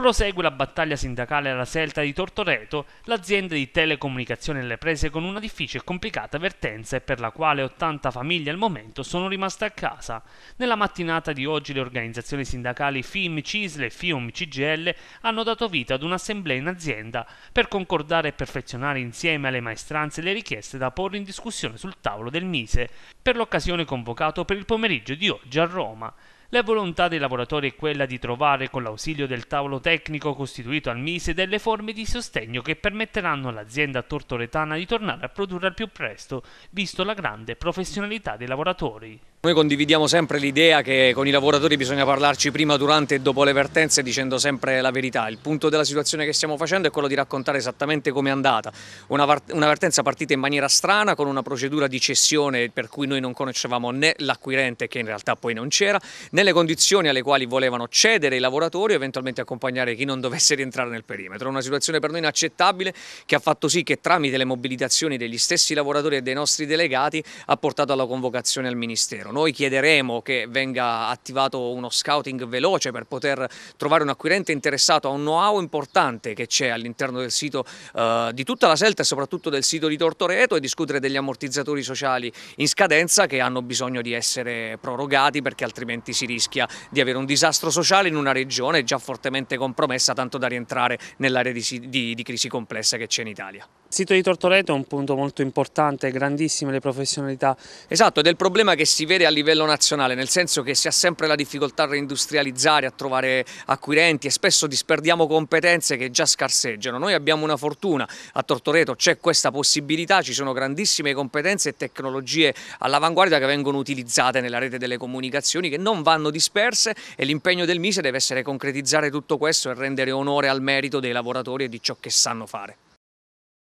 Prosegue la battaglia sindacale alla Selta di Tortoreto, l'azienda di telecomunicazione alle prese con una difficile e complicata vertenza e per la quale 80 famiglie al momento sono rimaste a casa. Nella mattinata di oggi le organizzazioni sindacali FIM, CISLE, FIUM, CGL hanno dato vita ad un'assemblea in azienda per concordare e perfezionare insieme alle maestranze le richieste da porre in discussione sul tavolo del Mise, per l'occasione convocato per il pomeriggio di oggi a Roma. La volontà dei lavoratori è quella di trovare, con l'ausilio del tavolo tecnico costituito al Mise, delle forme di sostegno che permetteranno all'azienda tortoretana di tornare a produrre al più presto, visto la grande professionalità dei lavoratori. Noi condividiamo sempre l'idea che con i lavoratori bisogna parlarci prima, durante e dopo le vertenze dicendo sempre la verità. Il punto della situazione che stiamo facendo è quello di raccontare esattamente come è andata. Una, una vertenza partita in maniera strana con una procedura di cessione per cui noi non conoscevamo né l'acquirente che in realtà poi non c'era, né le condizioni alle quali volevano cedere i lavoratori o eventualmente accompagnare chi non dovesse rientrare nel perimetro. Una situazione per noi inaccettabile che ha fatto sì che tramite le mobilitazioni degli stessi lavoratori e dei nostri delegati ha portato alla convocazione al Ministero. Noi chiederemo che venga attivato uno scouting veloce per poter trovare un acquirente interessato a un know-how importante che c'è all'interno del sito eh, di tutta la Selta e soprattutto del sito di Tortoreto e discutere degli ammortizzatori sociali in scadenza che hanno bisogno di essere prorogati perché altrimenti si rischia di avere un disastro sociale in una regione già fortemente compromessa tanto da rientrare nell'area di, di, di crisi complessa che c'è in Italia. Il sito di Tortoreto è un punto molto importante, grandissime le professionalità. Esatto, ed è il problema che si vede a livello nazionale, nel senso che si ha sempre la difficoltà a reindustrializzare, a trovare acquirenti e spesso disperdiamo competenze che già scarseggiano. Noi abbiamo una fortuna, a Tortoreto c'è questa possibilità, ci sono grandissime competenze e tecnologie all'avanguardia che vengono utilizzate nella rete delle comunicazioni, che non vanno disperse e l'impegno del Mise deve essere concretizzare tutto questo e rendere onore al merito dei lavoratori e di ciò che sanno fare.